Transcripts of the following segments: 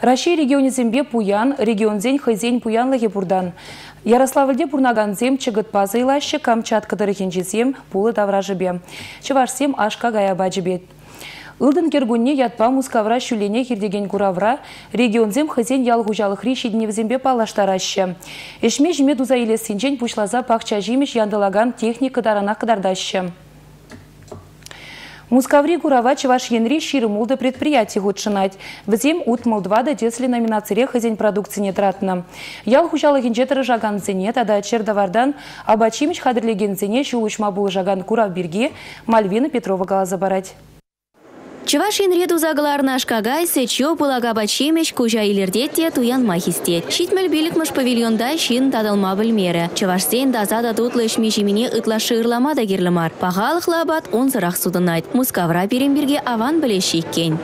Россия регионезембе пуян, регионзен хызен пуянлығы бурдан. Ярославльде бурнаганзем чыгыт пазы илашы Камчатка дырыхенчесем пулы давражыбе. Чывашсем ашка гая баджыбет. Илдын кергунне ятпа мускавра шүлене хирдеген куравра регионзем хызен ялгужалық ришидневзембе палаштарашы. Эшме жме дуза илесінчен пушлаза пақча жимеш яндылаган техника дарана. Мускаври Гурава Чевашенри Ширмулда предприятий Гудшинать. Взем ут Молдвада десли номинации хозяин продукции нетратна. Ял хучала генчетера жаган цене, тогда чердавардан, абачимич хадрли генцене, щулучма был жаган курав бирге, Мальвина Петрова галазабарать. Чываш енреду загларна ашкагай сечо пулага бачимеш кужа илердетте туян махистет. Шитмел биликмыш павильонда шин тадалма білмері. Чывашсен дазада тутлы ішмешіміне ытлашы ырлама да керлімар. Пағалық лабат он зырақ судынайт. Мускавра беремберге аван білеші кен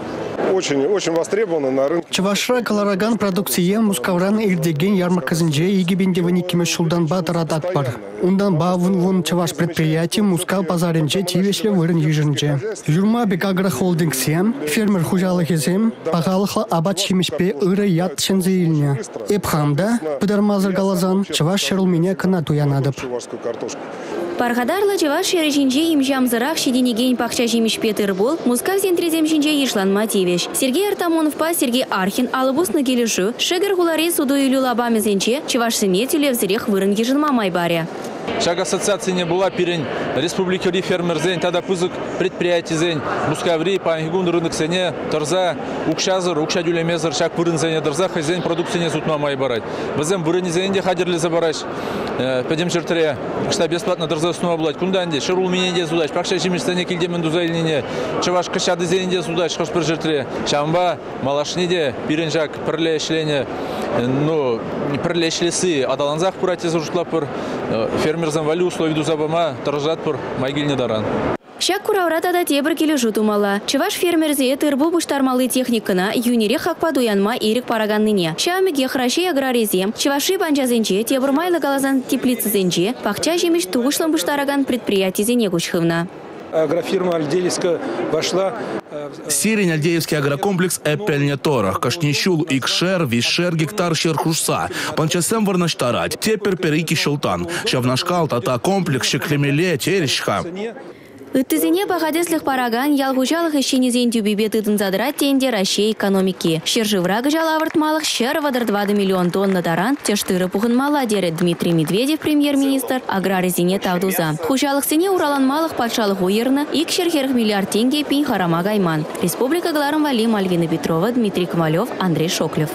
очень, очень востребовано на рынке. Чавашра калараган продукция мускавран ирдеген ярмаркасынже игибенде ваникиме шулдан батарадат бар. Ундан ба вун чаваш предприятие мускал пазарынже тивешле вырын ежинже. Юрма бекагра холдинг сем, фермер хужалығы зем, пағалықла абат шимешпе ыры ят шынзы Эпхамда, пыдармазыр галазан, чаваш шырылмене кына туянадып. Пархадарлы чеваш шережинже имжам зырах шиденеген пахча жемеш петыр бол, мускав зентрезем жинже ешланма тевеш. Сергей Артамонов па Сергей Архин алыбус нагелешу, шыгыр хулари суду илю лабамезенче, чеваш сыне тюлев вырын ежынма майбаре. Шаг ассоциации не была перень республики Ри фермер зень, тогда пузык предприятий зень, мускаври, пангигун рынок сене, торза, укшазыр, укша дюлемезер, шаг вырын зене торза, хозяин продукции не зутма май барать. Базем вырын зенде хадерли забарать. Э, пойдем чертре, что бесплатно торза снова блать. Кунданде, шарул меня де судач, пакша жимистане кильдемен дузайлине, чаваш кашады зенде судач, хош бір жертре. Шамба, малашниде, пиренжак, пірле шлене, э, ну, пірле шлесы, адаланзах курате зажутлапыр, э, фермерзам вали условий дузабама, торжатпыр, майгильне даран. Шак кураврата да тебір келі жұтумала. Чываш фермерзе тырбу бұштармалы техникына юнире хакпа дуянма ерік параганныне. Шамеге храшей аграризем, чываши банжазенче, тебірмайлы галазан теплицызенче, пахча жемеш туғышлым бұштараган предприятизене күшхывна агрофирма Альдеевска вошла... Э, Сирень Альдеевский агрокомплекс Эппельня Торах, Кашнищул, Икшер, Вишер, гектар Шерхушса, Панчасем Варнаштарать, Тепер Перики Шултан, Шавнашкал, Тата комплекс, Шеклемеле, Терещха. Үттізіне бағадеслік параган ялғужалық ішенезен тюбебе тыдын задырат тенде Россия экономики. Шержыврагы жалавыртмалық шер вадыр 20 миллион тонна даран тештыры пұғынмала дері Дмитрий Медведев премьер-министр аграризине тавдуза. Хужалық сене ураланмалық патшалық ойырны ик шерхерх миллиард тенге пин харама гайман. Республика Гларым Вали Мальвина Петрова, Дмитрий Ковалев, Андрей Шоклев.